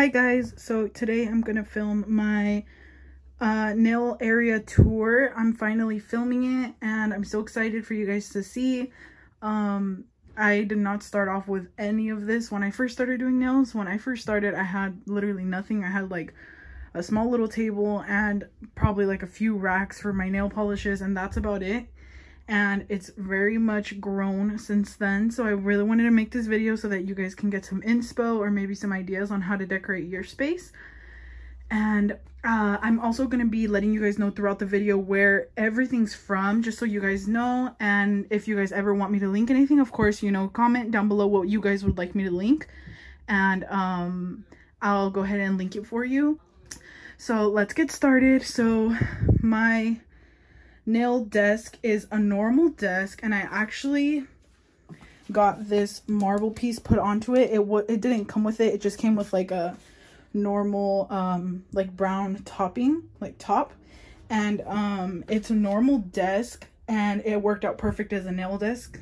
Hi guys, so today I'm gonna film my uh, nail area tour. I'm finally filming it and I'm so excited for you guys to see. Um, I did not start off with any of this when I first started doing nails. When I first started, I had literally nothing. I had like a small little table and probably like a few racks for my nail polishes and that's about it and it's very much grown since then. So i really wanted to make this video so that you guys can get some inspo or maybe some ideas on how to decorate your space. And uh, i'm also going to be letting you guys know throughout the video where everything's from just so you guys know. And if you guys ever want me to link anything of course you know comment down below what you guys would like me to link. And um i'll go ahead and link it for you. So let's get started. So my nail desk is a normal desk and I actually got this marble piece put onto it. It it didn't come with it. It just came with like a normal um like brown topping, like top. And um it's a normal desk and it worked out perfect as a nail desk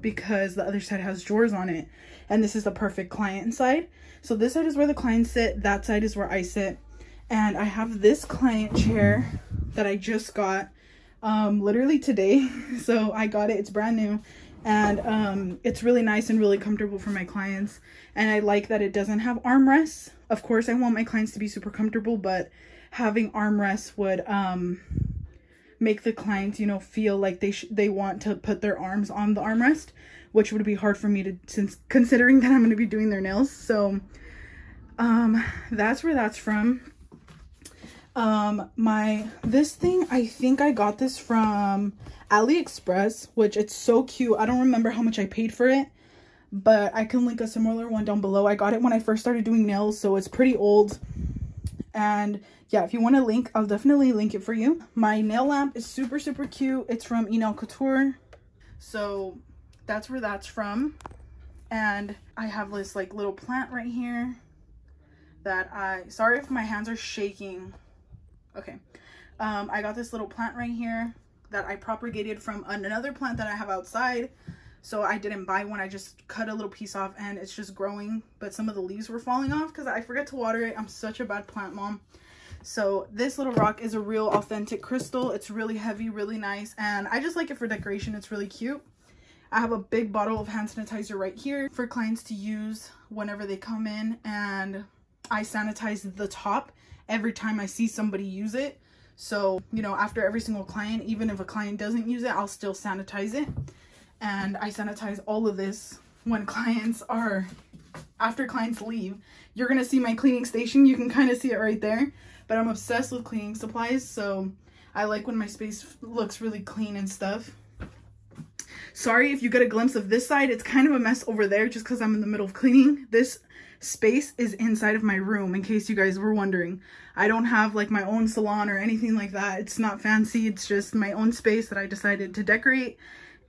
because the other side has drawers on it. And this is the perfect client side. So this side is where the clients sit, that side is where I sit. And I have this client chair that I just got um, literally today. So I got it, it's brand new and um, it's really nice and really comfortable for my clients. And I like that it doesn't have armrests. Of course, I want my clients to be super comfortable, but having armrests would um, make the clients, you know, feel like they they want to put their arms on the armrest, which would be hard for me to since considering that I'm going to be doing their nails. So um, that's where that's from um my this thing i think i got this from aliexpress which it's so cute. I don't remember how much i paid for it but i can link a similar one down below. I got it when i first started doing nails so it's pretty old. And yeah if you want a link i'll definitely link it for you. My nail lamp is super super cute. It's from Enel Couture. So that's where that's from. And i have this like little plant right here that i sorry if my hands are shaking Okay. Um, I got this little plant right here that I propagated from another plant that I have outside. So I didn't buy one. I just cut a little piece off and it's just growing. But some of the leaves were falling off because I forget to water it. I'm such a bad plant mom. So this little rock is a real authentic crystal. It's really heavy, really nice. And I just like it for decoration. It's really cute. I have a big bottle of hand sanitizer right here for clients to use whenever they come in. And I sanitize the top every time I see somebody use it. So, you know, after every single client, even if a client doesn't use it, I'll still sanitize it. And I sanitize all of this when clients are, after clients leave. You're going to see my cleaning station. You can kind of see it right there. But I'm obsessed with cleaning supplies. So I like when my space looks really clean and stuff. Sorry if you get a glimpse of this side. It's kind of a mess over there just because I'm in the middle of cleaning. This space is inside of my room in case you guys were wondering. I don't have like my own salon or anything like that. It's not fancy. It's just my own space that I decided to decorate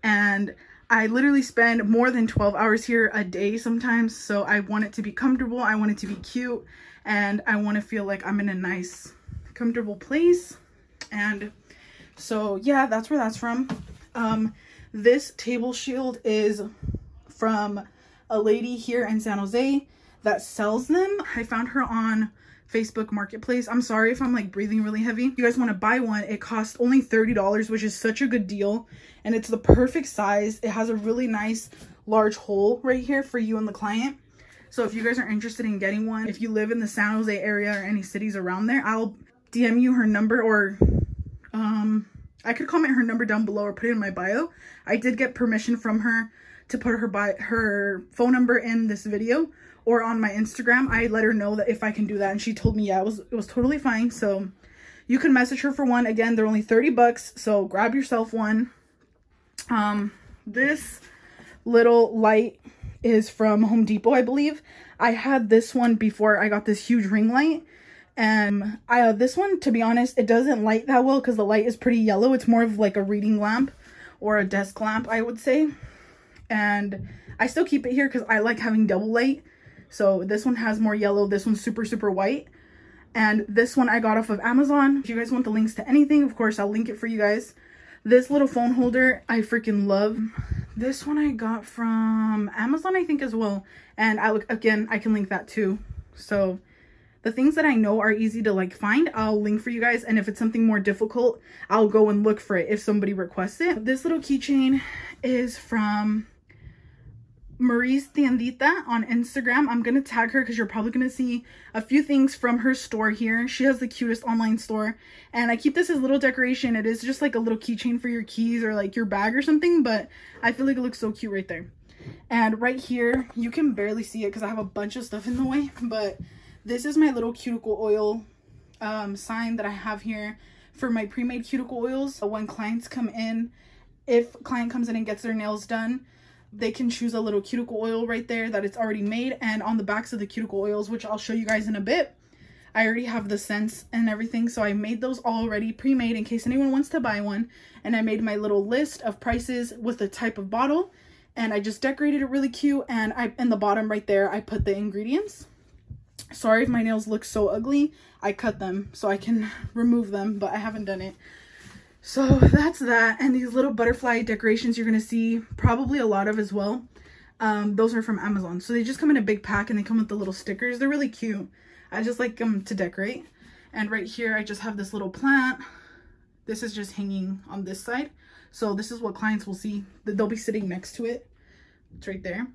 and I literally spend more than 12 hours here a day sometimes. So I want it to be comfortable. I want it to be cute and I want to feel like I'm in a nice comfortable place. And so yeah, that's where that's from. Um, this table shield is from a lady here in San Jose that sells them. I found her on Facebook Marketplace. I'm sorry if I'm like breathing really heavy. If you guys want to buy one, it costs only $30, which is such a good deal. And it's the perfect size. It has a really nice large hole right here for you and the client. So if you guys are interested in getting one, if you live in the San Jose area or any cities around there, I'll DM you her number or um, I could comment her number down below or put it in my bio. I did get permission from her to put her by her phone number in this video or on my Instagram. I let her know that if I can do that and she told me yeah, it was it was totally fine. So you can message her for one. Again, they're only 30 bucks, so grab yourself one. Um this little light is from Home Depot, I believe. I had this one before I got this huge ring light. And I uh, this one, to be honest, it doesn't light that well because the light is pretty yellow. It's more of like a reading lamp or a desk lamp, I would say. And I still keep it here because I like having double light. So this one has more yellow. This one's super, super white. And this one I got off of Amazon. If you guys want the links to anything, of course, I'll link it for you guys. This little phone holder, I freaking love. This one I got from Amazon, I think, as well. And I look again, I can link that too. So the things that I know are easy to like find, I'll link for you guys. And if it's something more difficult, I'll go and look for it if somebody requests it. This little keychain is from Marie's Tiendita on Instagram. I'm going to tag her because you're probably going to see a few things from her store here. She has the cutest online store. And I keep this as little decoration. It is just like a little keychain for your keys or like your bag or something. But I feel like it looks so cute right there. And right here, you can barely see it because I have a bunch of stuff in the way. But this is my little cuticle oil um, sign that I have here for my pre-made cuticle oils. When clients come in, if client comes in and gets their nails done, they can choose a little cuticle oil right there that it's already made and on the backs of the cuticle oils which I'll show you guys in a bit. I already have the scents and everything so I made those already pre-made in case anyone wants to buy one. And I made my little list of prices with the type of bottle and I just decorated it really cute and I in the bottom right there I put the ingredients. Sorry if my nails look so ugly. I cut them so I can remove them but I haven't done it so that's that. And these little butterfly decorations you're going to see probably a lot of as well. Um, those are from Amazon. So they just come in a big pack and they come with the little stickers. They're really cute. I just like them to decorate. And right here, I just have this little plant. This is just hanging on this side. So this is what clients will see. They'll be sitting next to it. It's right there.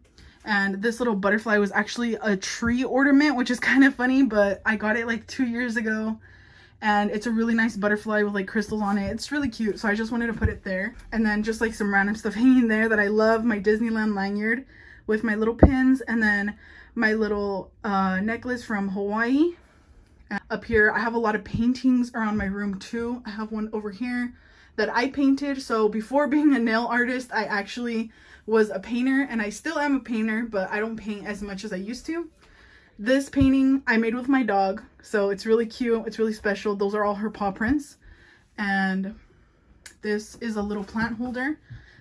And this little butterfly was actually a tree ornament, which is kind of funny, but I got it like two years ago and it's a really nice butterfly with like crystals on it. It's really cute so i just wanted to put it there. And then just like some random stuff hanging there that i love. My disneyland lanyard with my little pins and then my little uh, necklace from hawaii. And up here i have a lot of paintings around my room too. I have one over here that i painted. So before being a nail artist i actually was a painter and i still am a painter but i don't paint as much as i used to this painting I made with my dog, so it's really cute. It's really special. Those are all her paw prints. And this is a little plant holder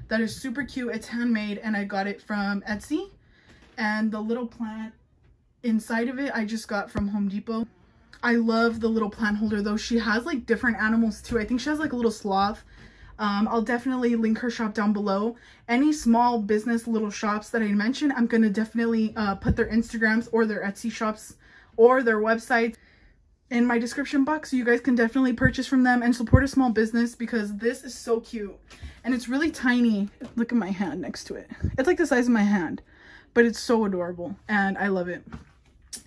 that is super cute. It's handmade and I got it from Etsy. And the little plant inside of it I just got from Home Depot. I love the little plant holder though. She has like different animals too. I think she has like a little sloth um, I'll definitely link her shop down below. Any small business little shops that I mentioned, I'm going to definitely uh, put their Instagrams or their Etsy shops or their websites in my description box so you guys can definitely purchase from them and support a small business because this is so cute. And it's really tiny. Look at my hand next to it. It's like the size of my hand but it's so adorable and i love it.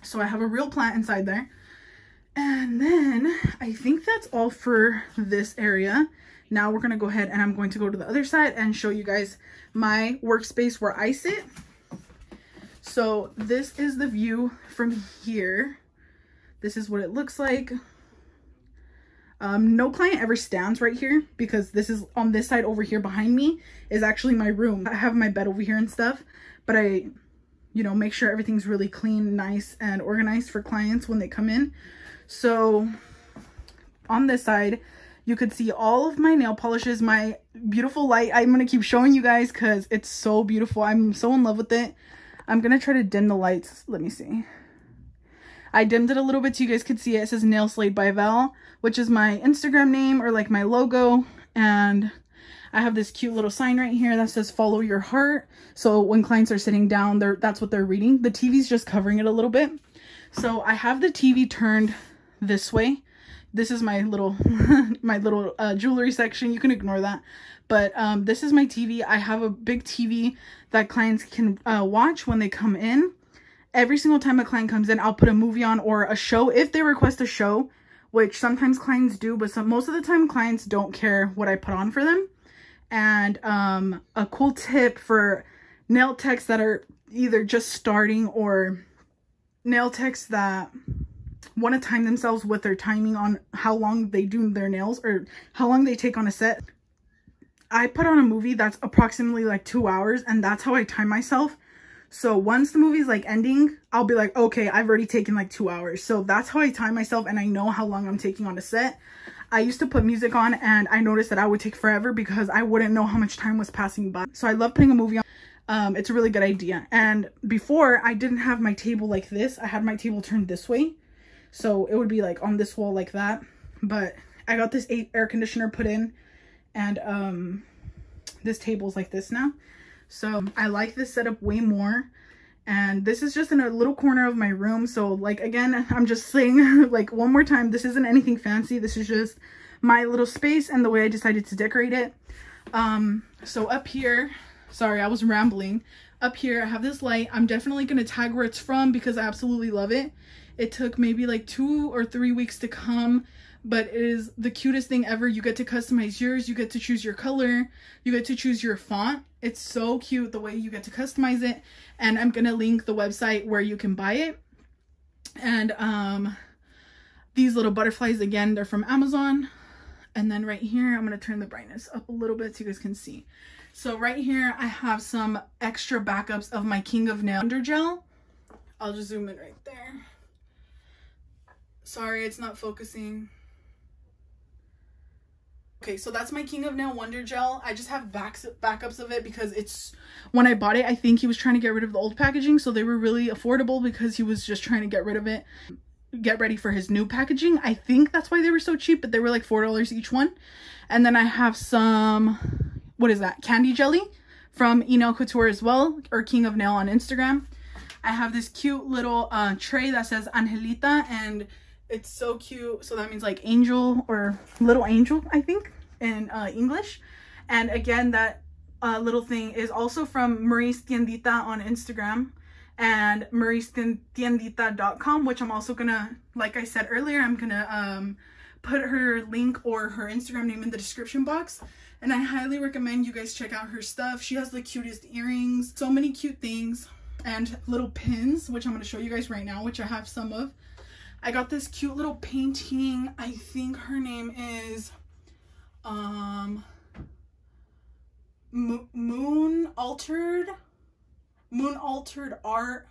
So i have a real plant inside there. And then i think that's all for this area now we're going to go ahead and I'm going to go to the other side and show you guys my workspace where I sit. So this is the view from here. This is what it looks like. Um, no client ever stands right here because this is on this side over here behind me is actually my room. I have my bed over here and stuff, but I, you know, make sure everything's really clean, nice, and organized for clients when they come in. So on this side, you could see all of my nail polishes, my beautiful light. I'm going to keep showing you guys because it's so beautiful. I'm so in love with it. I'm going to try to dim the lights. Let me see. I dimmed it a little bit so you guys could see it. It says Nail Slayed by Val, which is my Instagram name or like my logo. And I have this cute little sign right here that says follow your heart. So when clients are sitting down, they're that's what they're reading. The TV's just covering it a little bit. So I have the TV turned this way this is my little my little uh, jewelry section. You can ignore that. But um, this is my TV I have a big TV that clients can uh, watch when they come in. Every single time a client comes in I'll put a movie on or a show if they request a show which sometimes clients do but some most of the time clients don't care what I put on for them. And um, a cool tip for nail techs that are either just starting or nail techs that want to time themselves with their timing on how long they do their nails or how long they take on a set. I put on a movie that's approximately like two hours and that's how I time myself. So once the movie's like ending, I'll be like, okay, I've already taken like two hours. So that's how I time myself and I know how long I'm taking on a set. I used to put music on and I noticed that I would take forever because I wouldn't know how much time was passing by. So I love putting a movie on. Um, it's a really good idea. And before I didn't have my table like this. I had my table turned this way. So it would be like on this wall like that. But I got this air conditioner put in and um, this table's like this now. So I like this setup way more. And this is just in a little corner of my room. So like, again, I'm just saying like one more time, this isn't anything fancy. This is just my little space and the way I decided to decorate it. Um, so up here, sorry, I was rambling. Up here, I have this light. I'm definitely going to tag where it's from because I absolutely love it. It took maybe like two or three weeks to come but it is the cutest thing ever. You get to customize yours. You get to choose your color. You get to choose your font. It's so cute the way you get to customize it. And I'm going to link the website where you can buy it. And um, these little butterflies, again, they're from Amazon. And then right here, I'm going to turn the brightness up a little bit so you guys can see. So right here, I have some extra backups of my King of Nail Wonder Gel. I'll just zoom in right there. Sorry, it's not focusing. Okay, so that's my King of Nail Wonder Gel. I just have backs backups of it because it's when I bought it, I think he was trying to get rid of the old packaging, so they were really affordable because he was just trying to get rid of it, get ready for his new packaging. I think that's why they were so cheap, but they were like $4 each one. And then I have some what is that? Candy jelly from Enel Couture as well, or King of Nail on Instagram. I have this cute little uh, tray that says Angelita and it's so cute. So that means like angel or little angel, I think, in uh, English. And again, that uh, little thing is also from Marie's Tiendita on Instagram and mariestiendita.com, which I'm also gonna, like I said earlier, I'm gonna um, put her link or her Instagram name in the description box. And I highly recommend you guys check out her stuff. She has the cutest earrings, so many cute things, and little pins, which I'm gonna show you guys right now, which I have some of. I got this cute little painting. I think her name is um Moon Altered Moon Altered Art.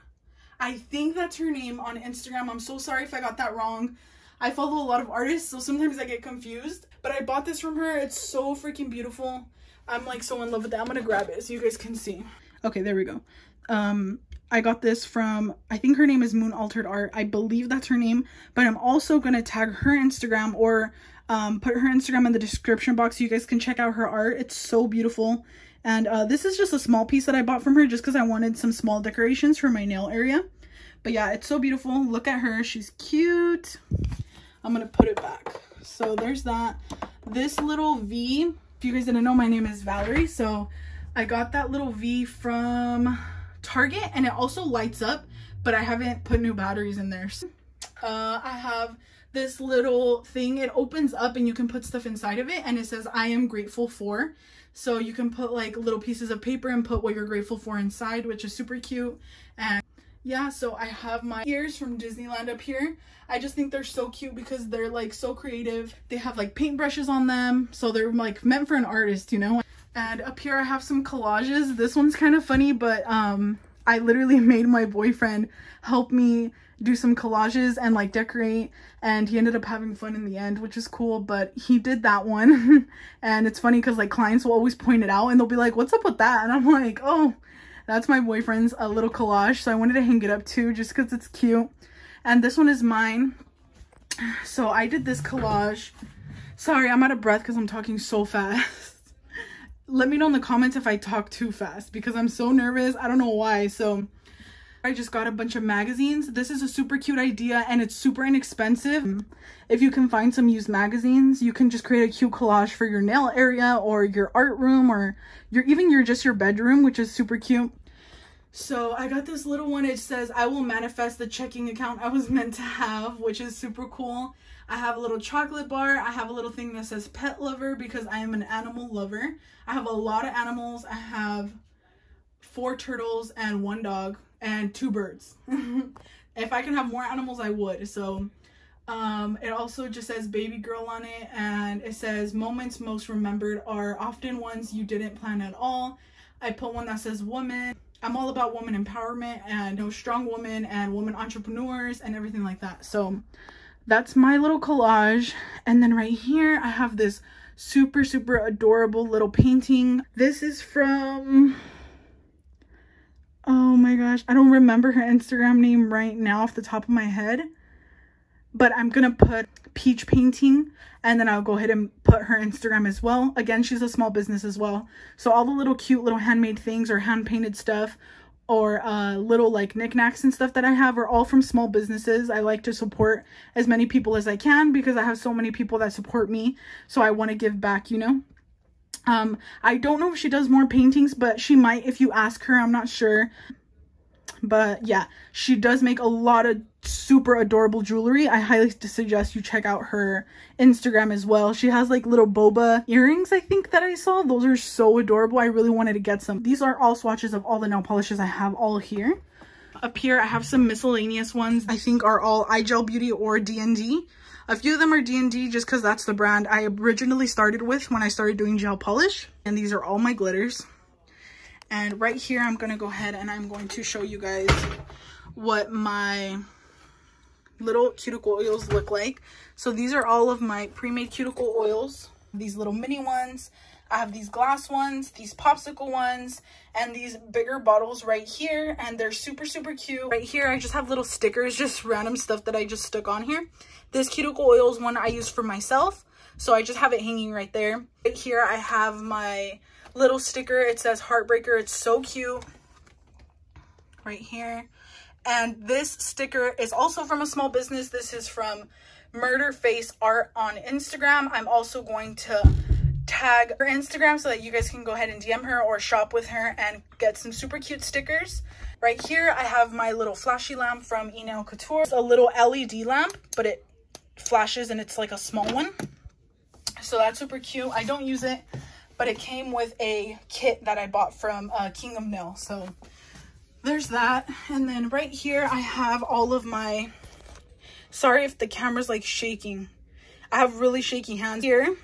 I think that's her name on Instagram. I'm so sorry if I got that wrong. I follow a lot of artists, so sometimes I get confused. But I bought this from her. It's so freaking beautiful. I'm like so in love with it. I'm gonna grab it so you guys can see. Okay, there we go. Um, I got this from, I think her name is Moon Altered Art. I believe that's her name, but I'm also going to tag her Instagram or um, put her Instagram in the description box so you guys can check out her art. It's so beautiful. And uh, this is just a small piece that I bought from her just because I wanted some small decorations for my nail area. But yeah, it's so beautiful. Look at her. She's cute. I'm going to put it back. So there's that. This little V, if you guys didn't know, my name is Valerie. So I got that little V from Target and it also lights up, but I haven't put new batteries in there. Uh, I have this little thing. It opens up and you can put stuff inside of it and it says, I am grateful for. So you can put like little pieces of paper and put what you're grateful for inside, which is super cute. And yeah, so I have my ears from Disneyland up here. I just think they're so cute because they're like so creative. They have like paintbrushes on them. So they're like meant for an artist, you know? And up here I have some collages. This one's kind of funny, but um, I literally made my boyfriend help me do some collages and like decorate. And he ended up having fun in the end which is cool but he did that one. And it's funny because like clients will always point it out and they'll be like what's up with that? And i'm like oh that's my boyfriend's a little collage so i wanted to hang it up too just because it's cute. And this one is mine. So i did this collage. Sorry i'm out of breath because i'm talking so fast let me know in the comments if I talk too fast because I'm so nervous. I don't know why. So I just got a bunch of magazines. This is a super cute idea and it's super inexpensive. If you can find some used magazines, you can just create a cute collage for your nail area or your art room or your even your just your bedroom, which is super cute. So I got this little one. It says, I will manifest the checking account I was meant to have, which is super cool. I have a little chocolate bar. I have a little thing that says pet lover because I am an animal lover. I have a lot of animals. I have four turtles and one dog and two birds. if I can have more animals, I would. So um, it also just says baby girl on it and it says moments most remembered are often ones you didn't plan at all. I put one that says woman I'm all about woman empowerment and you know, strong women and women entrepreneurs and everything like that. So that's my little collage. And then right here, I have this super, super adorable little painting. This is from, oh my gosh, I don't remember her Instagram name right now off the top of my head. But I'm going to put peach painting and then I'll go ahead and put her Instagram as well. Again, she's a small business as well. So all the little cute little handmade things or hand painted stuff or uh, little like knickknacks and stuff that I have are all from small businesses. I like to support as many people as I can because I have so many people that support me. So I want to give back, you know. Um, I don't know if she does more paintings, but she might if you ask her. I'm not sure. But yeah, she does make a lot of super adorable jewelry. I highly suggest you check out her Instagram as well. She has like little boba earrings, I think that I saw. Those are so adorable. I really wanted to get some. These are all swatches of all the nail polishes I have all here. Up here, I have some miscellaneous ones I think are all iGel Beauty or D&D. A few of them are D&D just because that's the brand I originally started with when I started doing gel polish. And these are all my glitters. And right here, I'm going to go ahead and I'm going to show you guys what my little cuticle oils look like. So these are all of my pre-made cuticle oils. These little mini ones. I have these glass ones, these popsicle ones, and these bigger bottles right here. And they're super, super cute. Right here, I just have little stickers, just random stuff that I just stuck on here. This cuticle oil is one I use for myself. So I just have it hanging right there. Right here, I have my little sticker. It says Heartbreaker. It's so cute. Right here. And this sticker is also from a small business. This is from Murder Face Art on Instagram. I'm also going to tag her Instagram so that you guys can go ahead and DM her or shop with her and get some super cute stickers. Right here, I have my little flashy lamp from Enel Couture. It's a little LED lamp, but it flashes and it's like a small one. So that's super cute. I don't use it, but it came with a kit that I bought from uh, King of Nail. So there's that. And then right here, I have all of my, sorry if the camera's like shaking. I have really shaky hands here.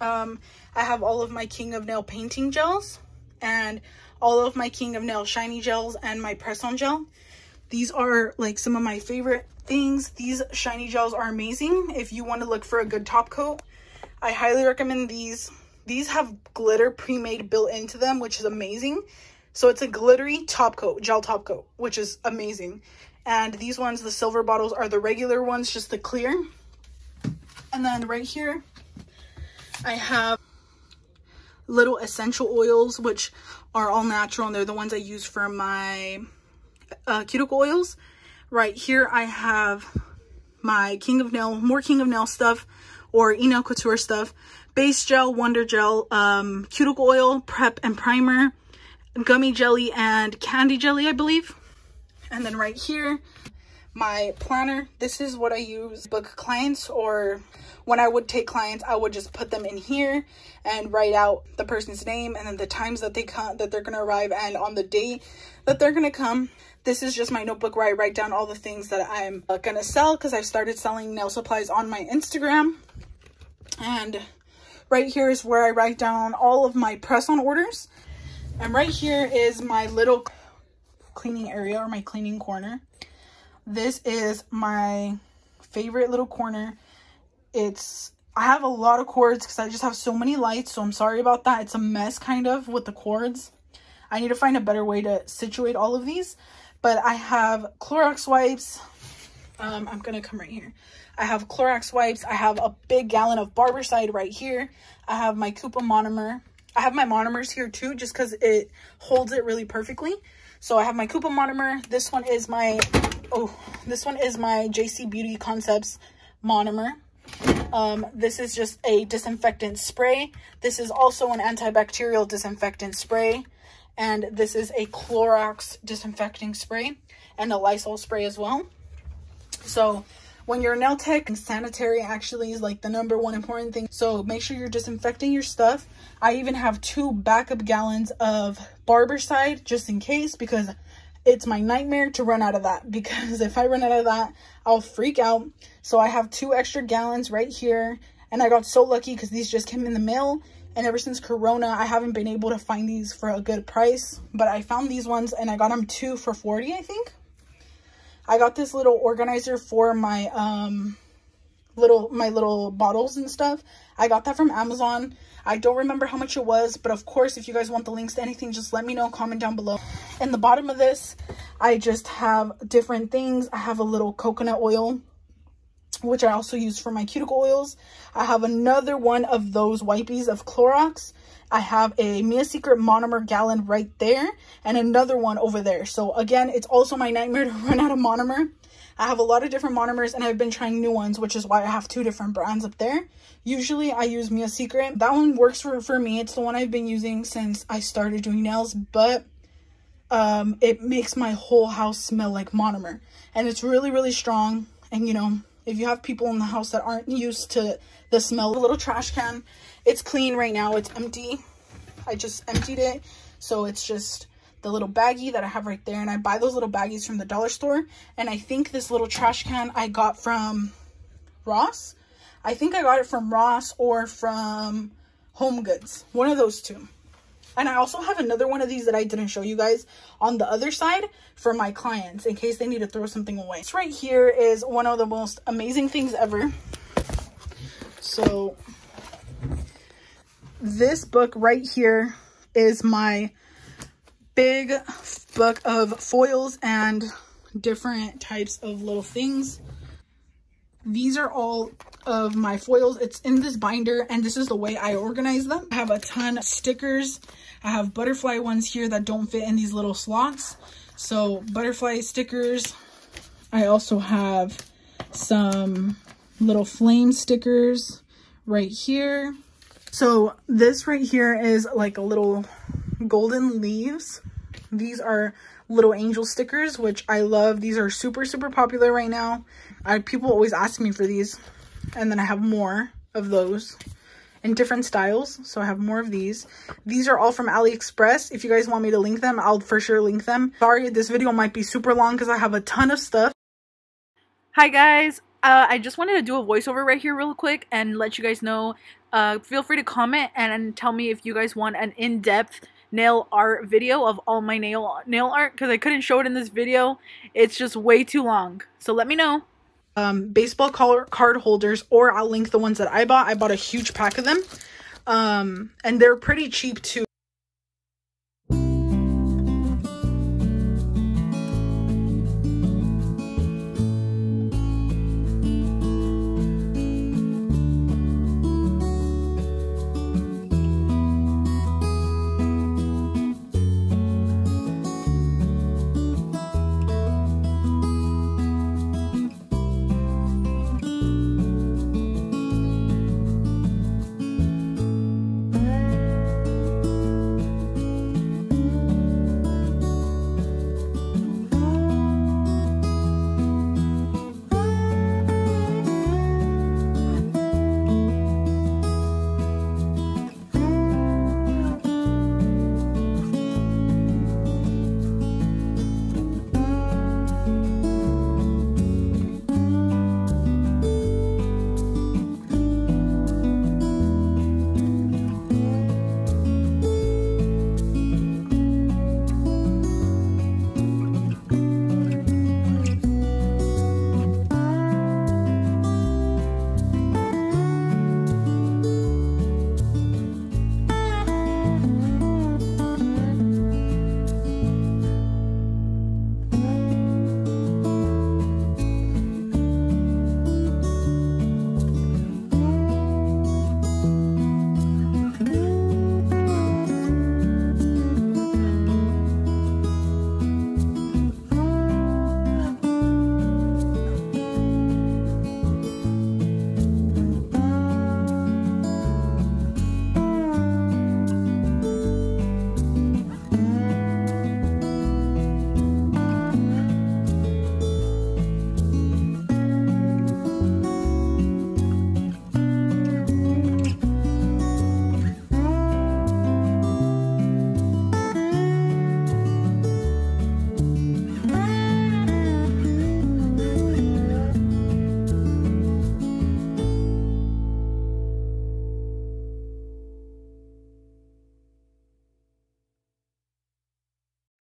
Um, I have all of my King of Nail painting gels and all of my King of Nail shiny gels and my press-on gel. These are like some of my favorite things. These shiny gels are amazing. If you want to look for a good top coat, I highly recommend these. These have glitter pre-made built into them, which is amazing. So it's a glittery top coat, gel top coat, which is amazing. And these ones, the silver bottles, are the regular ones, just the clear. And then right here, I have little essential oils, which are all natural, and they're the ones I use for my uh, cuticle oils. Right here, I have my King of Nail, more King of Nail stuff, or Enel Couture stuff. Base gel, Wonder Gel, um, cuticle oil, prep and primer, gummy jelly and candy jelly, I believe. And then right here, my planner. This is what I use book clients or when I would take clients, I would just put them in here and write out the person's name and then the times that they come that they're going to arrive and on the date that they're going to come. This is just my notebook where I write down all the things that I'm going to sell because I've started selling nail supplies on my Instagram. And right here is where I write down all of my press-on orders. And right here is my little cleaning area or my cleaning corner. This is my favorite little corner. It's, I have a lot of cords because I just have so many lights. So I'm sorry about that. It's a mess kind of with the cords. I need to find a better way to situate all of these. But I have Clorox wipes. Um, I'm going to come right here. I have Clorox wipes. I have a big gallon of Barbicide right here. I have my Koopa monomer. I have my monomers here too, just because it holds it really perfectly. So I have my Koopa monomer. This one is my, oh, this one is my JC Beauty Concepts monomer. Um, this is just a disinfectant spray. This is also an antibacterial disinfectant spray. And this is a Clorox disinfecting spray and a Lysol spray as well. So when you're nail tech, sanitary actually is like the number one important thing. So make sure you're disinfecting your stuff. I even have two backup gallons of barbicide just in case because it's my nightmare to run out of that because if I run out of that, I'll freak out. So I have two extra gallons right here and I got so lucky because these just came in the mail and ever since Corona, I haven't been able to find these for a good price, but I found these ones and I got them two for 40, I think. I got this little organizer for my um little my little bottles and stuff. I got that from Amazon. I don't remember how much it was, but of course, if you guys want the links to anything, just let me know, comment down below. In the bottom of this, I just have different things. I have a little coconut oil, which I also use for my cuticle oils. I have another one of those wipies of Clorox. I have a Mia Secret monomer gallon right there and another one over there. So again, it's also my nightmare to run out of monomer. I have a lot of different monomers and I've been trying new ones, which is why I have two different brands up there. Usually I use Mia Secret. That one works for, for me. It's the one I've been using since I started doing nails, but um, it makes my whole house smell like monomer. And it's really, really strong. And you know, if you have people in the house that aren't used to the smell, a little trash can, it's clean right now. It's empty. I just emptied it. So it's just the little baggie that I have right there. And I buy those little baggies from the dollar store. And I think this little trash can I got from Ross. I think I got it from Ross or from Home Goods. One of those two. And I also have another one of these that I didn't show you guys on the other side for my clients in case they need to throw something away. This right here is one of the most amazing things ever. So this book right here is my big book of foils and different types of little things. These are all of my foils. It's in this binder and this is the way I organize them. I have a ton of stickers. I have butterfly ones here that don't fit in these little slots. So butterfly stickers. I also have some little flame stickers right here. So this right here is like a little golden leaves. These are little angel stickers, which I love. These are super, super popular right now. I, people always ask me for these. And then I have more of those in different styles. So I have more of these. These are all from AliExpress. If you guys want me to link them, I'll for sure link them. Sorry, this video might be super long because I have a ton of stuff. Hi guys, uh, I just wanted to do a voiceover right here real quick and let you guys know. Uh, feel free to comment and tell me if you guys want an in-depth nail art video of all my nail nail art because I couldn't show it in this video. It's just way too long. So let me know. Um, baseball card holders or I'll link the ones that I bought. I bought a huge pack of them. Um, and they're pretty cheap too.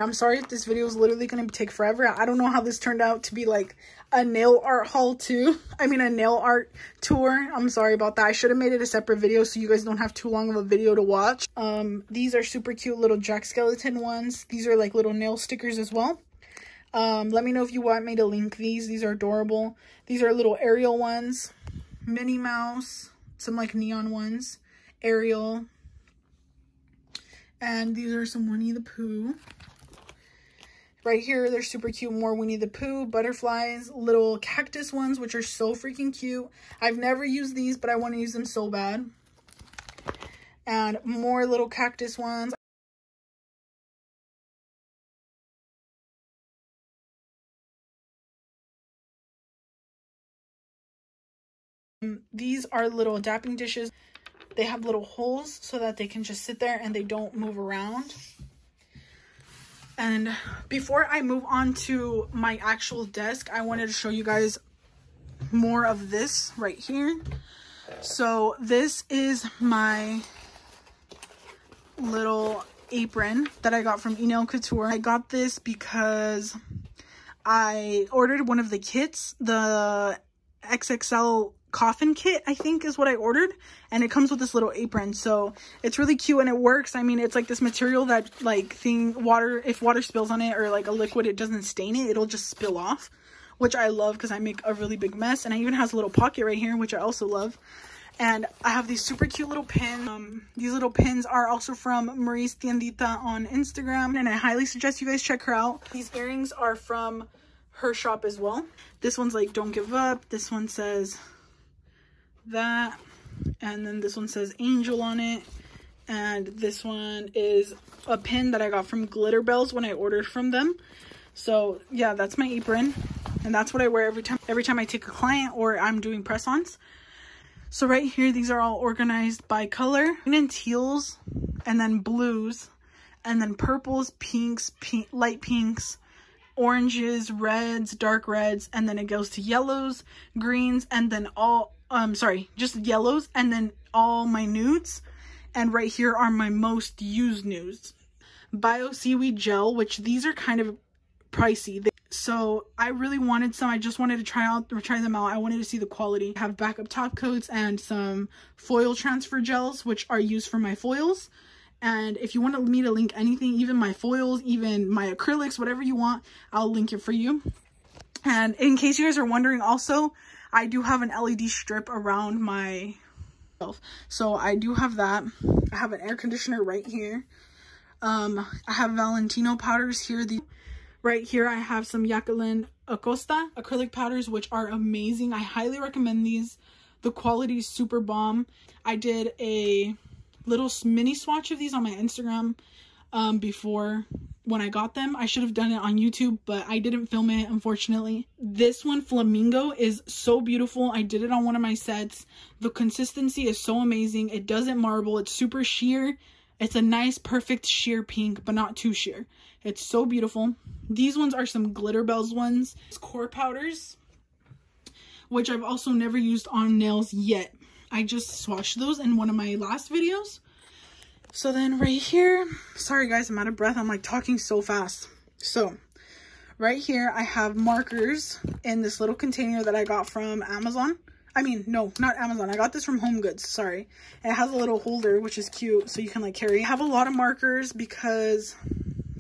I'm sorry if this video is literally going to take forever. I don't know how this turned out to be like a nail art haul too. I mean a nail art tour. I'm sorry about that. I should have made it a separate video so you guys don't have too long of a video to watch. Um, These are super cute little Jack Skeleton ones. These are like little nail stickers as well. Um, let me know if you want me to link these. These are adorable. These are little Ariel ones. Minnie Mouse. Some like neon ones. Ariel. And these are some Winnie the Pooh. Right here, they're super cute. More Winnie the Pooh, butterflies, little cactus ones, which are so freaking cute. I've never used these, but I want to use them so bad. And more little cactus ones. Mm, these are little dapping dishes. They have little holes so that they can just sit there and they don't move around. And before I move on to my actual desk, I wanted to show you guys more of this right here. So this is my little apron that I got from Enel Couture. I got this because I ordered one of the kits, the XXL coffin kit, I think is what I ordered. And it comes with this little apron. So it's really cute and it works. I mean, it's like this material that like thing, water, if water spills on it or like a liquid, it doesn't stain it. It'll just spill off, which I love because I make a really big mess. And it even has a little pocket right here, which I also love. And I have these super cute little pins. Um, these little pins are also from Marie's Tiendita on Instagram. And I highly suggest you guys check her out. These earrings are from her shop as well. This one's like, don't give up. This one says that and then this one says angel on it and this one is a pin that I got from Glitterbels when I ordered from them. So yeah that's my apron and that's what I wear every time every time I take a client or I'm doing press-ons. So right here these are all organized by color. And then teals and then blues and then purples pinks pink, light pinks oranges reds dark reds and then it goes to yellows greens and then all um sorry just yellows and then all my nudes. And right here are my most used nudes. Bio seaweed gel which these are kind of pricey. So i really wanted some. I just wanted to try out try them out. I wanted to see the quality. I have backup top coats and some foil transfer gels which are used for my foils. And if you want me to link anything even my foils even my acrylics whatever you want i'll link it for you. And in case you guys are wondering also I do have an LED strip around my shelf. so I do have that. I have an air conditioner right here. Um, I have Valentino powders here. The Right here I have some Jacqueline Acosta acrylic powders which are amazing. I highly recommend these. The quality is super bomb. I did a little mini swatch of these on my Instagram um, before when I got them. I should have done it on YouTube, but I didn't film it, unfortunately. This one, Flamingo, is so beautiful. I did it on one of my sets. The consistency is so amazing. It doesn't marble. It's super sheer. It's a nice, perfect sheer pink, but not too sheer. It's so beautiful. These ones are some Glitterbels ones. It's core powders, which I've also never used on nails yet. I just swatched those in one of my last videos. So then right here, sorry guys, I'm out of breath. I'm like talking so fast. So right here, I have markers in this little container that I got from Amazon. I mean, no, not Amazon. I got this from Home Goods, sorry. It has a little holder, which is cute, so you can like carry. I have a lot of markers because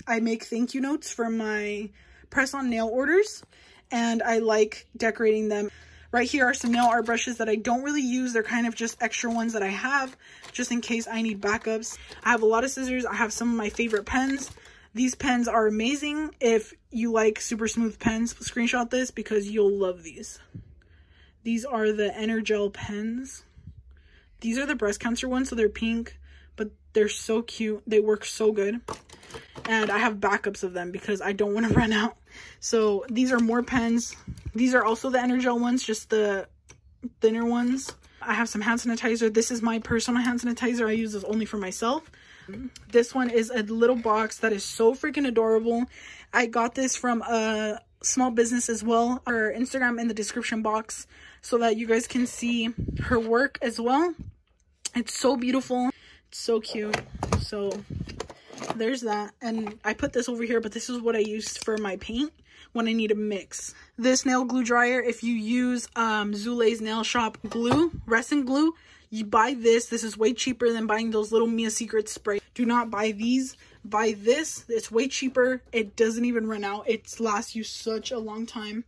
I make thank you notes for my press-on nail orders, and I like decorating them. Right here are some nail art brushes that I don't really use. They're kind of just extra ones that I have just in case I need backups. I have a lot of scissors. I have some of my favorite pens. These pens are amazing. If you like super smooth pens, screenshot this because you'll love these. These are the Energel pens. These are the breast cancer ones, so they're pink, but they're so cute. They work so good. And I have backups of them because I don't want to run out. So these are more pens. These are also the Energel ones, just the thinner ones. I have some hand sanitizer. This is my personal hand sanitizer. I use this only for myself. This one is a little box that is so freaking adorable. I got this from a small business as well. Her Instagram in the description box so that you guys can see her work as well. It's so beautiful. It's so cute. So there's that. And I put this over here, but this is what I used for my paint when I need a mix. This nail glue dryer, if you use um, Zule's Nail Shop glue, resin glue, you buy this. This is way cheaper than buying those little Mia Secret spray. Do not buy these. Buy this. It's way cheaper. It doesn't even run out. It lasts you such a long time.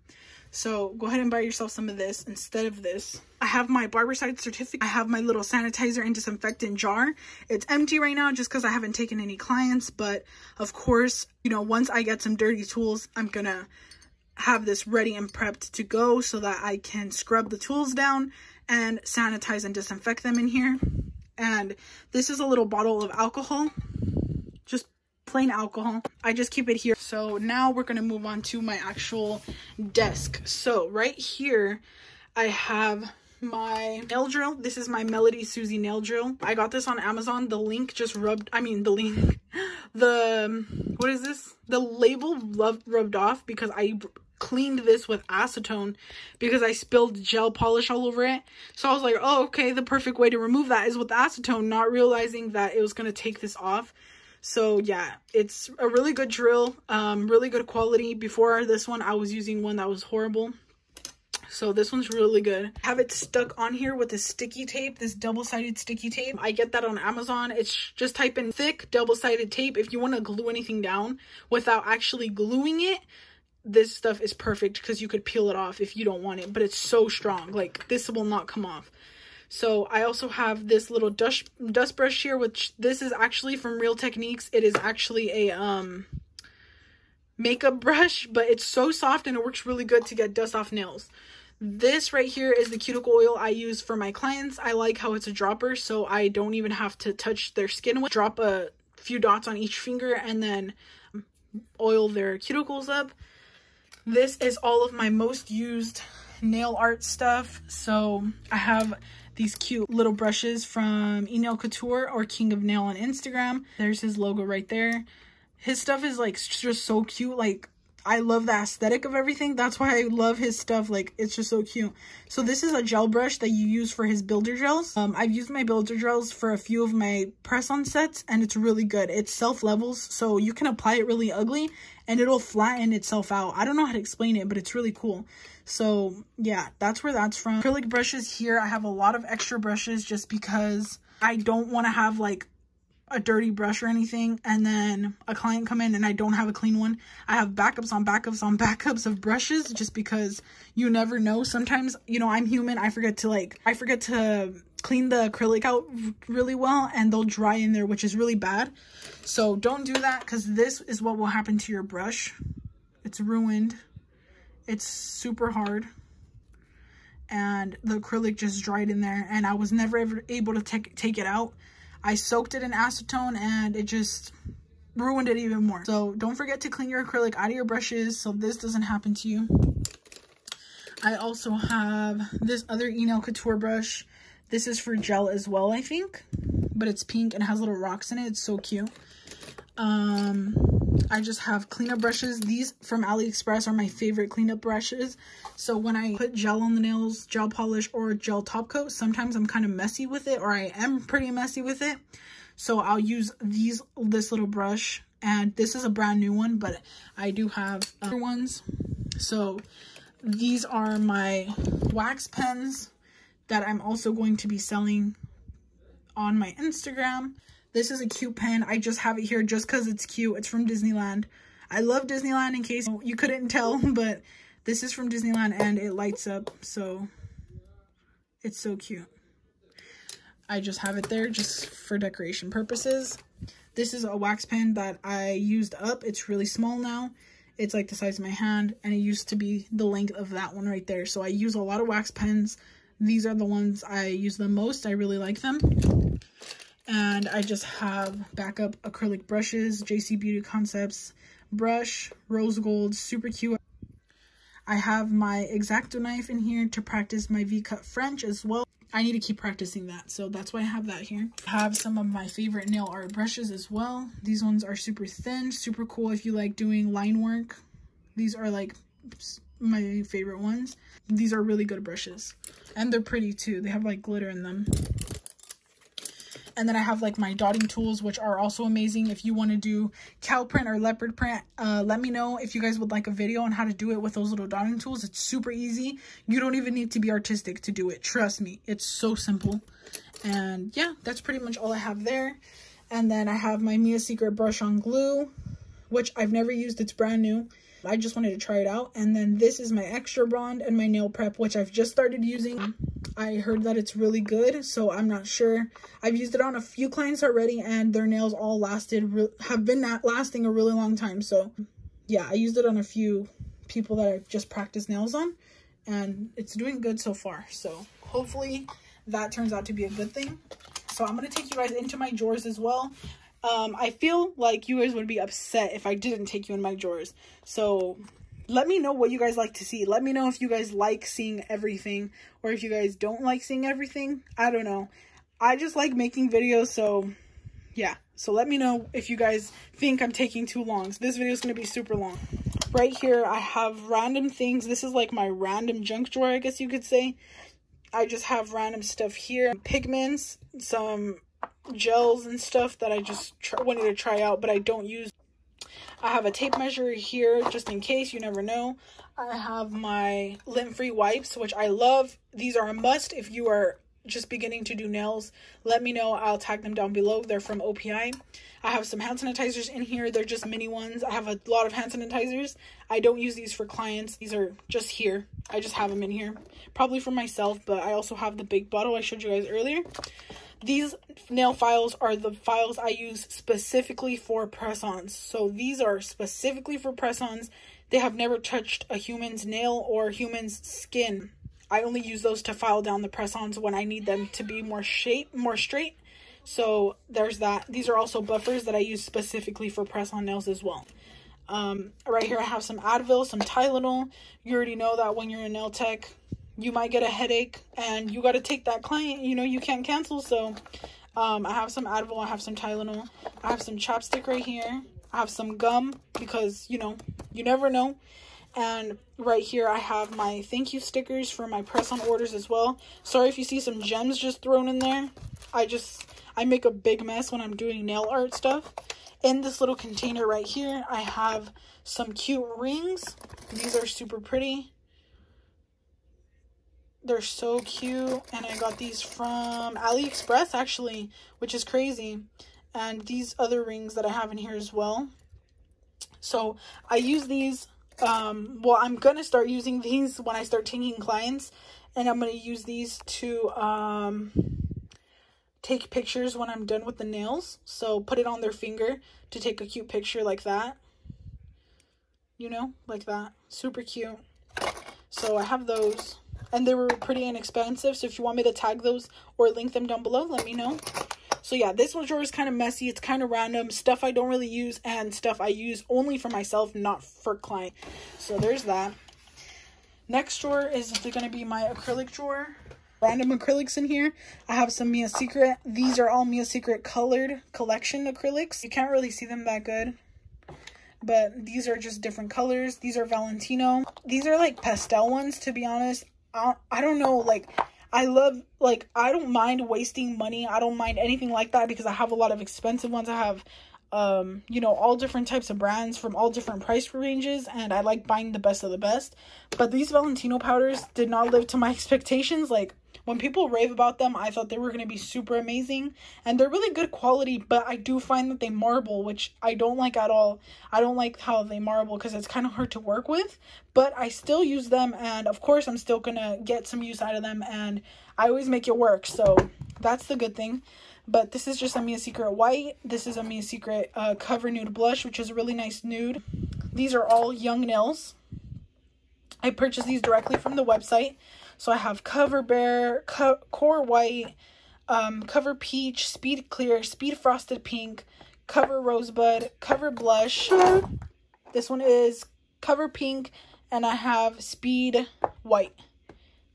So go ahead and buy yourself some of this instead of this. I have my barbicide certificate. I have my little sanitizer and disinfectant jar. It's empty right now just because I haven't taken any clients. But of course, you know, once I get some dirty tools, I'm going to have this ready and prepped to go so that I can scrub the tools down and sanitize and disinfect them in here. And this is a little bottle of alcohol, just plain alcohol. I just keep it here. So now we're going to move on to my actual desk. So right here, I have my nail drill. This is my Melody Susie nail drill. I got this on Amazon. The link just rubbed, I mean the link, the, what is this? The label rubbed off because I cleaned this with acetone because I spilled gel polish all over it. So I was like, oh, okay, the perfect way to remove that is with acetone, not realizing that it was going to take this off. So yeah, it's a really good drill, um, really good quality. Before this one, I was using one that was horrible. So this one's really good. I have it stuck on here with this sticky tape, this double-sided sticky tape. I get that on Amazon. It's just type in thick double-sided tape if you want to glue anything down without actually gluing it this stuff is perfect because you could peel it off if you don't want it, but it's so strong. Like, this will not come off. So I also have this little dust, dust brush here, which this is actually from Real Techniques. It is actually a um makeup brush, but it's so soft and it works really good to get dust off nails. This right here is the cuticle oil I use for my clients. I like how it's a dropper, so I don't even have to touch their skin with. Drop a few dots on each finger and then oil their cuticles up. This is all of my most used nail art stuff. So I have these cute little brushes from Enail Couture or King of Nail on Instagram. There's his logo right there. His stuff is like just so cute. Like I love the aesthetic of everything. That's why I love his stuff. Like, it's just so cute. So this is a gel brush that you use for his builder gels. Um, I've used my builder gels for a few of my press-on sets, and it's really good. It self-levels, so you can apply it really ugly, and it'll flatten itself out. I don't know how to explain it, but it's really cool. So, yeah, that's where that's from. Acrylic brushes here. I have a lot of extra brushes just because I don't want to have, like, a dirty brush or anything and then a client come in and I don't have a clean one. I have backups on backups on backups of brushes just because you never know. Sometimes, you know, I'm human. I forget to like, I forget to clean the acrylic out really well and they'll dry in there, which is really bad. So don't do that because this is what will happen to your brush. It's ruined. It's super hard and the acrylic just dried in there and I was never ever able to take take it out I soaked it in acetone and it just ruined it even more. So don't forget to clean your acrylic out of your brushes so this doesn't happen to you. I also have this other Enail Couture brush. This is for gel as well, I think. But it's pink and has little rocks in it. It's so cute. Um, I just have cleanup brushes. These from AliExpress are my favorite cleanup brushes. So when I put gel on the nails, gel polish, or gel top coat, sometimes I'm kind of messy with it, or I am pretty messy with it. So I'll use these this little brush, and this is a brand new one, but I do have uh, other ones. So these are my wax pens that I'm also going to be selling on my Instagram. This is a cute pen. I just have it here just because it's cute. It's from Disneyland. I love Disneyland in case you couldn't tell, but this is from Disneyland and it lights up. So it's so cute. I just have it there just for decoration purposes. This is a wax pen that I used up. It's really small now. It's like the size of my hand and it used to be the length of that one right there. So I use a lot of wax pens. These are the ones I use the most. I really like them. And I just have backup acrylic brushes, JC Beauty Concepts brush, rose gold, super cute. I have my X-Acto knife in here to practice my V-cut French as well. I need to keep practicing that, so that's why I have that here. I have some of my favorite nail art brushes as well. These ones are super thin, super cool if you like doing line work. These are like my favorite ones. These are really good brushes, and they're pretty too. They have like glitter in them. And then I have like my dotting tools, which are also amazing. If you want to do cow print or leopard print, uh, let me know if you guys would like a video on how to do it with those little dotting tools. It's super easy. You don't even need to be artistic to do it. Trust me, it's so simple. And yeah, that's pretty much all I have there. And then I have my Mia Secret brush on glue, which I've never used. It's brand new. I just wanted to try it out. And then this is my extra bond and my nail prep, which I've just started using. I heard that it's really good, so I'm not sure. I've used it on a few clients already and their nails all lasted, have been lasting a really long time. So yeah, I used it on a few people that I've just practiced nails on and it's doing good so far. So hopefully that turns out to be a good thing. So I'm going to take you guys into my drawers as well. Um, I feel like you guys would be upset if I didn't take you in my drawers. So let me know what you guys like to see. Let me know if you guys like seeing everything or if you guys don't like seeing everything. I don't know. I just like making videos, so yeah. So let me know if you guys think I'm taking too long. So this video is going to be super long. Right here, I have random things. This is like my random junk drawer, I guess you could say. I just have random stuff here. Pigments, some gels and stuff that I just wanted to try out, but I don't use. I have a tape measure here just in case, you never know. I have my lint-free wipes, which I love. These are a must if you are just beginning to do nails. Let me know. I'll tag them down below. They're from OPI. I have some hand sanitizers in here. They're just mini ones. I have a lot of hand sanitizers. I don't use these for clients. These are just here. I just have them in here. Probably for myself, but I also have the big bottle I showed you guys earlier. These nail files are the files I use specifically for press-ons. So these are specifically for press-ons. They have never touched a human's nail or human's skin. I only use those to file down the press-ons when I need them to be more shape, more straight so there's that. These are also buffers that I use specifically for press-on nails as well. Um, right here I have some Advil, some Tylenol. You already know that when you're a nail tech, you might get a headache and you got to take that client. You know, you can't cancel. So um, I have some Advil. I have some Tylenol. I have some chapstick right here. I have some gum because, you know, you never know. And right here I have my thank you stickers for my press-on orders as well. Sorry if you see some gems just thrown in there. I just I make a big mess when I'm doing nail art stuff. In this little container right here, I have some cute rings. These are super pretty. They're so cute. And I got these from AliExpress, actually, which is crazy. And these other rings that I have in here as well. So I use these. Um, well, I'm going to start using these when I start taking clients. And I'm going to use these to... Um, take pictures when I'm done with the nails. So put it on their finger to take a cute picture like that. You know, like that. Super cute. So I have those. And they were pretty inexpensive. So if you want me to tag those or link them down below, let me know. So yeah, this drawer is kind of messy. It's kind of random. Stuff I don't really use and stuff I use only for myself, not for client. So there's that. Next drawer is going to be my acrylic drawer random acrylics in here. I have some Mia Secret. These are all Mia Secret colored collection acrylics. You can't really see them that good. But these are just different colors. These are Valentino. These are like pastel ones, to be honest. I, I don't know, like, I love, like, I don't mind wasting money. I don't mind anything like that because I have a lot of expensive ones. I have um, you know, all different types of brands from all different price ranges, and I like buying the best of the best. But these Valentino powders did not live to my expectations. Like, when people rave about them, I thought they were going to be super amazing. And they're really good quality, but I do find that they marble, which I don't like at all. I don't like how they marble because it's kind of hard to work with. But I still use them, and of course, I'm still going to get some use out of them. And I always make it work, so that's the good thing. But this is just a Mia Secret White. This is a Mia Secret uh, Cover Nude Blush, which is a really nice nude. These are all Young Nails. I purchased these directly from the website. So I have Cover Bare, Co Core White, um, Cover Peach, Speed Clear, Speed Frosted Pink, Cover Rosebud, Cover Blush. This one is Cover Pink, and I have Speed White.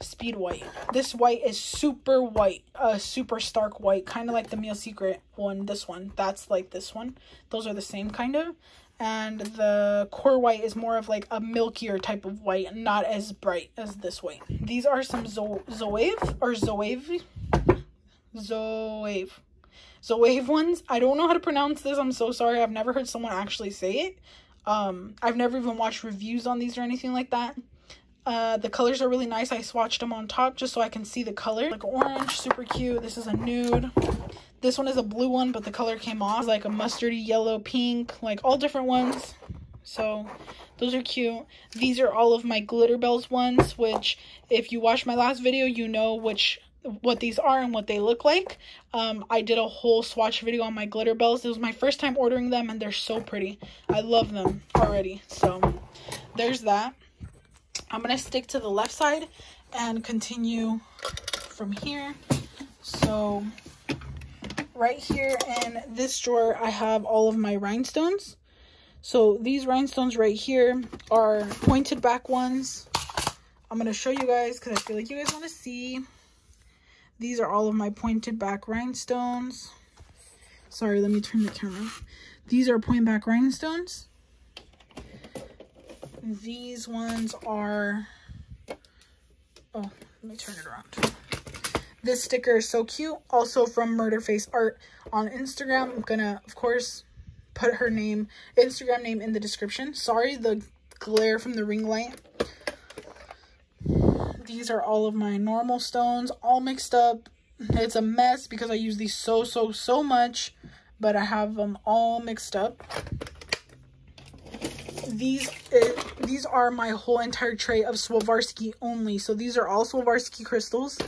Speed White. This white is super white, uh, super stark white, kind of like the Mia Secret one. This one, that's like this one. Those are the same kind of and the core white is more of like a milkier type of white, not as bright as this white. These are some Zo Zoave or Zoave? Zoave. Zoave ones. I don't know how to pronounce this. I'm so sorry. I've never heard someone actually say it. Um, I've never even watched reviews on these or anything like that. Uh, the colors are really nice. I swatched them on top just so I can see the color. Like orange, super cute. This is a nude. This one is a blue one, but the color came off like a mustardy, yellow, pink, like all different ones. So those are cute. These are all of my Glitterbels ones, which if you watched my last video, you know which what these are and what they look like. Um, I did a whole swatch video on my Glitterbels. It was my first time ordering them and they're so pretty. I love them already. So there's that. I'm going to stick to the left side and continue from here. So right here in this drawer, I have all of my rhinestones. So these rhinestones right here are pointed back ones. I'm going to show you guys because I feel like you guys want to see. These are all of my pointed back rhinestones. Sorry, let me turn the camera. These are point back rhinestones. These ones are, oh, let me turn it around. This sticker is so cute. Also from Murderface Art on Instagram. I'm gonna, of course, put her name, Instagram name in the description. Sorry, the glare from the ring light these are all of my normal stones all mixed up. It's a mess because I use these so, so, so much, but I have them all mixed up. These uh, these are my whole entire tray of Swarovski only. So these are all Swarovski crystals.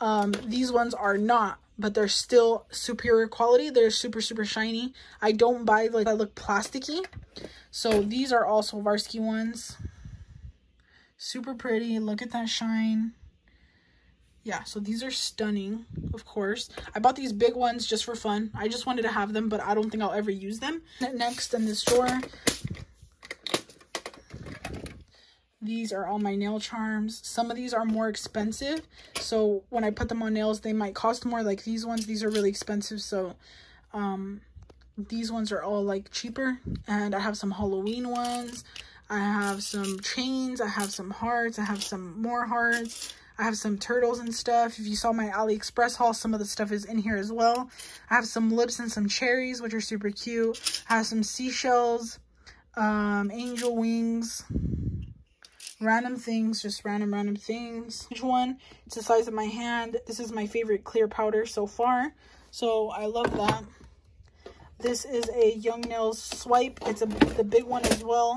Um, these ones are not, but they're still superior quality. They're super, super shiny. I don't buy like I look plasticky. So these are also Swarovski ones. Super pretty. Look at that shine. Yeah, so these are stunning, of course. I bought these big ones just for fun. I just wanted to have them, but I don't think I'll ever use them. Next in this drawer, these are all my nail charms. Some of these are more expensive, so when I put them on nails, they might cost more. Like these ones, these are really expensive, so um, these ones are all like cheaper. And I have some Halloween ones. I have some chains. I have some hearts. I have some more hearts. I have some turtles and stuff. If you saw my AliExpress haul, some of the stuff is in here as well. I have some lips and some cherries, which are super cute. I have some seashells, um, angel wings, random things, just random, random things. Each one, it's the size of my hand. This is my favorite clear powder so far. So I love that. This is a Young Nails swipe. It's a the big one as well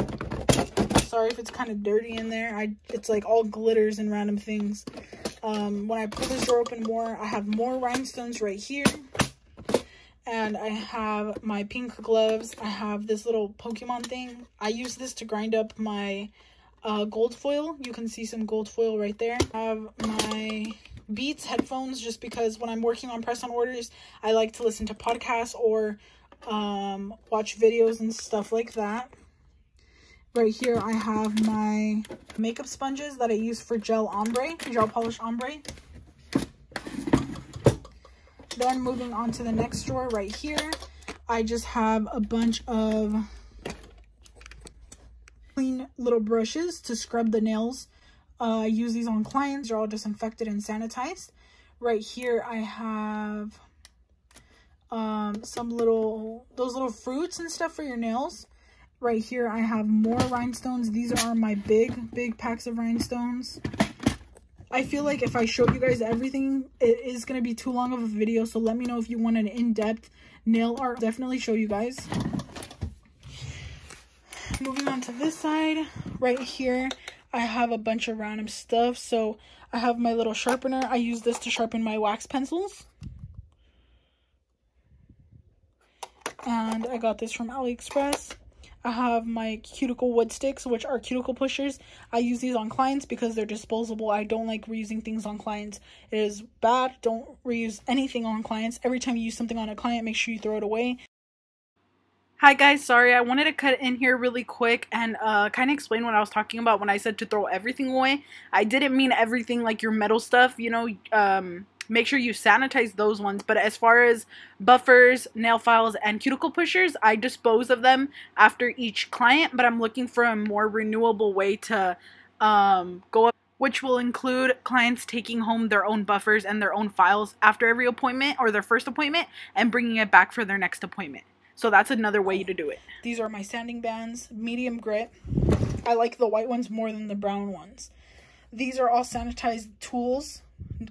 sorry if it's kind of dirty in there. I It's like all glitters and random things. Um, when I pull this drawer open more, I have more rhinestones right here. And I have my pink gloves. I have this little Pokemon thing. I use this to grind up my uh, gold foil. You can see some gold foil right there. I have my Beats headphones just because when I'm working on press on orders, I like to listen to podcasts or um, watch videos and stuff like that. Right here, I have my makeup sponges that I use for gel ombre, gel polish ombre. Then moving on to the next drawer right here, I just have a bunch of clean little brushes to scrub the nails. Uh, I use these on clients. They're all disinfected and sanitized. Right here, I have um, some little, those little fruits and stuff for your nails. Right here, I have more rhinestones. These are my big, big packs of rhinestones. I feel like if I show you guys everything, it is going to be too long of a video. So let me know if you want an in-depth nail art. Definitely show you guys. Moving on to this side, right here, I have a bunch of random stuff. So I have my little sharpener. I use this to sharpen my wax pencils. And I got this from AliExpress. I have my cuticle wood sticks, which are cuticle pushers. I use these on clients because they're disposable. I don't like reusing things on clients. It is bad. Don't reuse anything on clients. Every time you use something on a client, make sure you throw it away. Hi guys, sorry, I wanted to cut in here really quick and uh, kind of explain what I was talking about when I said to throw everything away. I didn't mean everything like your metal stuff, you know, um, make sure you sanitize those ones. But as far as buffers, nail files, and cuticle pushers, I dispose of them after each client, but I'm looking for a more renewable way to um, go up which will include clients taking home their own buffers and their own files after every appointment or their first appointment and bringing it back for their next appointment. So that's another way to do it. These are my sanding bands, medium grit. I like the white ones more than the brown ones. These are all sanitized tools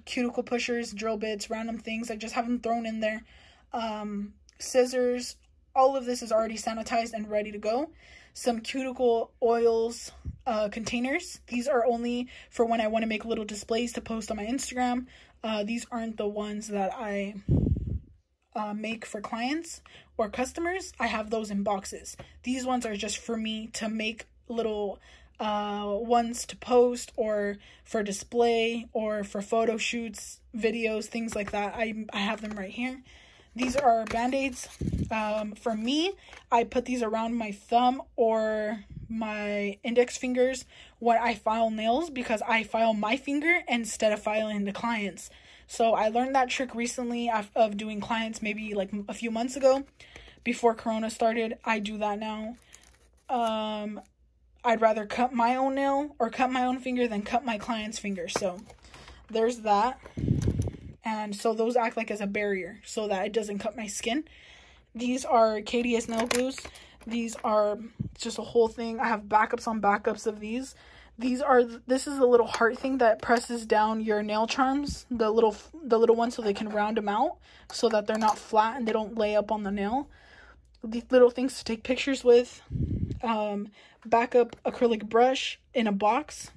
cuticle pushers, drill bits, random things. I just have them thrown in there. Um, scissors, all of this is already sanitized and ready to go. Some cuticle oils uh, containers. These are only for when I want to make little displays to post on my Instagram. Uh, these aren't the ones that I uh, make for clients or customers. I have those in boxes. These ones are just for me to make little uh, ones to post or for display or for photo shoots, videos, things like that. I, I have them right here. These are band-aids. Um, for me, I put these around my thumb or my index fingers when I file nails because I file my finger instead of filing the clients. So I learned that trick recently of, doing clients maybe like a few months ago before Corona started. I do that now. Um, I'd rather cut my own nail or cut my own finger than cut my client's finger. So there's that and so those act like as a barrier so that it doesn't cut my skin. These are KDS nail glues. These are just a whole thing. I have backups on backups of these. These are this is a little heart thing that presses down your nail charms, the little the little ones so they can round them out so that they're not flat and they don't lay up on the nail. These little things to take pictures with. Um, backup acrylic brush in a box.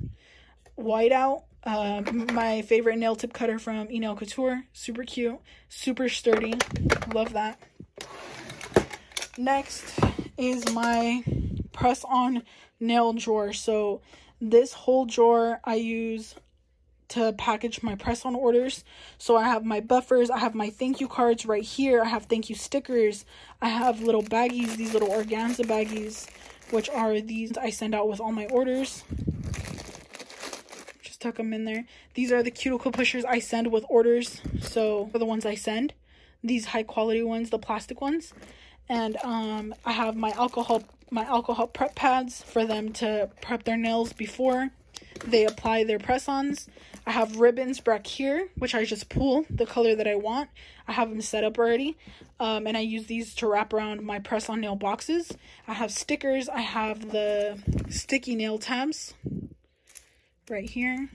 Whiteout uh, my favorite nail tip cutter from Enail Couture. Super cute. Super sturdy. Love that. Next is my press-on nail drawer. So this whole drawer I use to package my press-on orders. So I have my buffers. I have my thank you cards right here. I have thank you stickers. I have little baggies, these little organza baggies, which are these I send out with all my orders Just tuck them in there. These are the cuticle pushers I send with orders. So for the ones I send, these high quality ones, the plastic ones. And um, I have my alcohol my alcohol prep pads for them to prep their nails before they apply their press-ons. I have ribbons back here, which I just pull the color that I want. I have them set up already. Um, and I use these to wrap around my press-on nail boxes. I have stickers. I have the sticky nail tabs right here.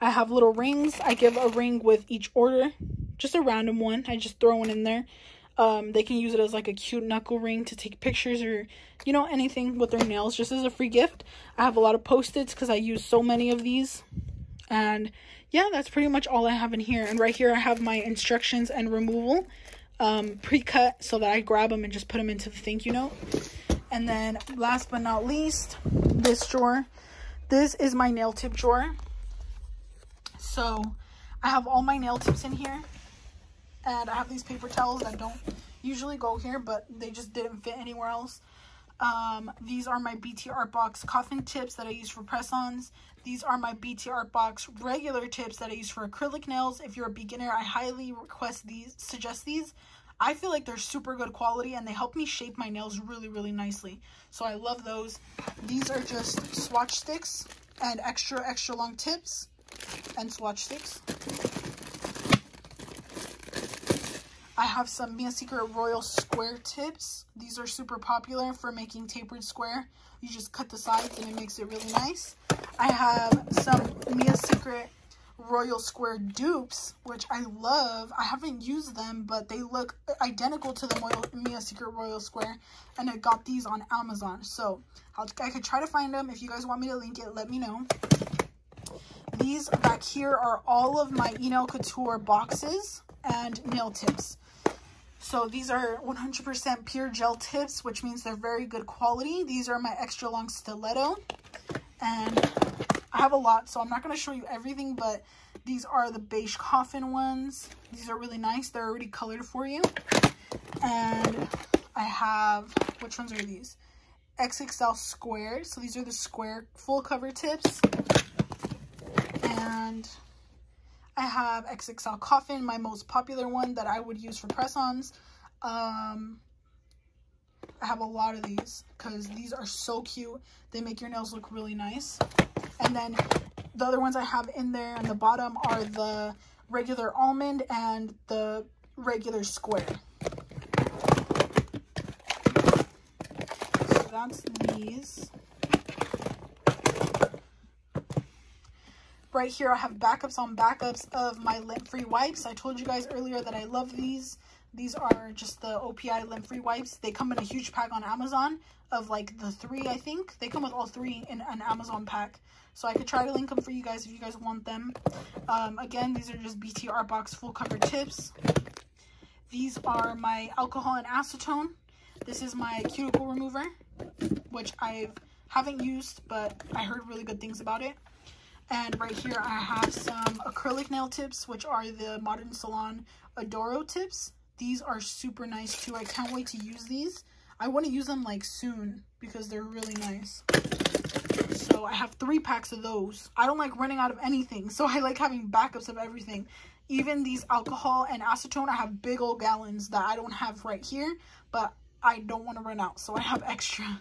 I have little rings. I give a ring with each order. Just a random one. I just throw one in there. Um, they can use it as like a cute knuckle ring to take pictures or, you know, anything with their nails just as a free gift. I have a lot of post-its because I use so many of these. And yeah, that's pretty much all I have in here. And right here I have my instructions and removal um, pre-cut so that I grab them and just put them into the thank you note. And then last but not least, this drawer. This is my nail tip drawer. So I have all my nail tips in here. And I have these paper towels that don't usually go here, but they just didn't fit anywhere else. Um, these are my BT Art Box coffin tips that I use for press-ons. These are my BT Art Box regular tips that I use for acrylic nails. If you're a beginner, I highly request these, suggest these. I feel like they're super good quality and they help me shape my nails really, really nicely. So I love those. These are just swatch sticks and extra, extra long tips and swatch sticks. I have some Mia Secret Royal Square tips. These are super popular for making tapered square. You just cut the sides and it makes it really nice. I have some Mia Secret Royal Square dupes, which I love. I haven't used them, but they look identical to the Mia Secret Royal Square. And I got these on Amazon. So I'll, I could try to find them. If you guys want me to link it, let me know. These back here are all of my Enail Couture boxes and nail tips. So these are 100% pure gel tips, which means they're very good quality. These are my extra long stiletto. And I have a lot, so I'm not going to show you everything, but these are the beige coffin ones. These are really nice. They're already colored for you. And I have, which ones are these? XXL square. So these are the square full cover tips. And I have XXL coffin, my most popular one that I would use for press-ons. Um, I have a lot of these because these are so cute. They make your nails look really nice. And then the other ones I have in there on the bottom are the regular almond and the regular square. So that's these. Right here I have backups on backups of my lint-free wipes. I told you guys earlier that I love these. These are just the OPI lint-free wipes. They come in a huge pack on Amazon of like the three, I think. They come with all three in an Amazon pack. So I could try to link them for you guys if you guys want them. Um, again, these are just BT Art Box full cover tips. These are my alcohol and acetone. This is my cuticle remover, which I haven't used, but I heard really good things about it. And right here I have some acrylic nail tips, which are the Modern Salon Adoro tips. These are super nice too. I can't wait to use these. I want to use them like soon because they're really nice. So I have three packs of those. I don't like running out of anything. So I like having backups of everything. Even these alcohol and acetone, I have big old gallons that I don't have right here. But I don't want to run out. So I have extra.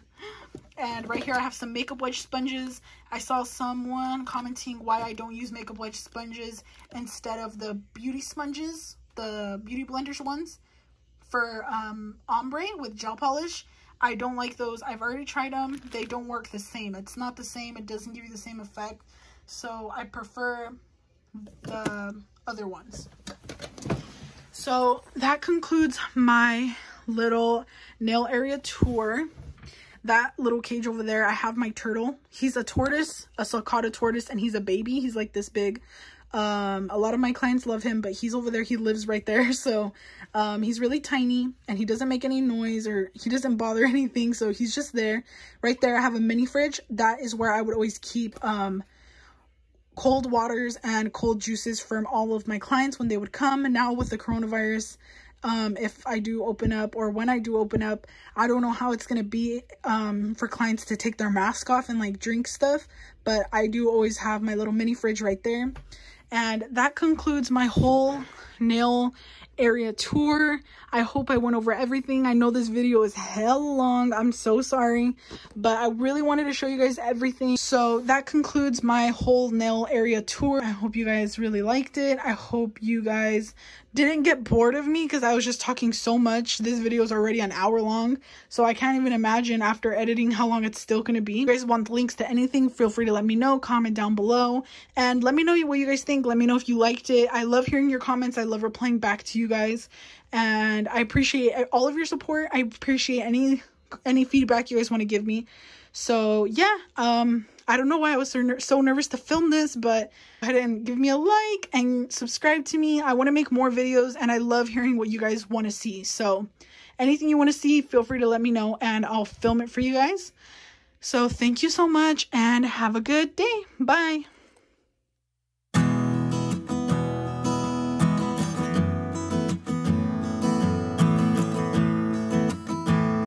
And right here I have some makeup wedge sponges. I saw someone commenting why I don't use makeup wedge sponges instead of the beauty sponges, the beauty blenders ones for um, ombre with gel polish. I don't like those. I've already tried them. They don't work the same. It's not the same. It doesn't give you the same effect. So I prefer the other ones. So that concludes my little nail area tour that little cage over there, I have my turtle. He's a tortoise, a sulcata tortoise, and he's a baby. He's like this big. Um, a lot of my clients love him, but he's over there. He lives right there. So um, he's really tiny and he doesn't make any noise or he doesn't bother anything. So he's just there. Right there, I have a mini fridge. That is where I would always keep um, cold waters and cold juices from all of my clients when they would come. And now with the coronavirus, um, if I do open up or when I do open up. I don't know how it's going to be um, for clients to take their mask off and like drink stuff, but I do always have my little mini fridge right there. And that concludes my whole nail area tour. I hope I went over everything. I know this video is hell long. I'm so sorry, but I really wanted to show you guys everything. So that concludes my whole nail area tour. I hope you guys really liked it. I hope you guys didn't get bored of me because I was just talking so much. This video is already an hour long, so I can't even imagine after editing how long it's still going to be. If you guys want links to anything, feel free to let me know. Comment down below and let me know what you guys think. Let me know if you liked it. I love hearing your comments. I love replying back to you guys and I appreciate all of your support. I appreciate any any feedback you guys want to give me. So yeah, um, I don't know why I was so, ner so nervous to film this, but go ahead and give me a like and subscribe to me. I want to make more videos and I love hearing what you guys want to see. So anything you want to see, feel free to let me know and I'll film it for you guys. So thank you so much and have a good day. Bye.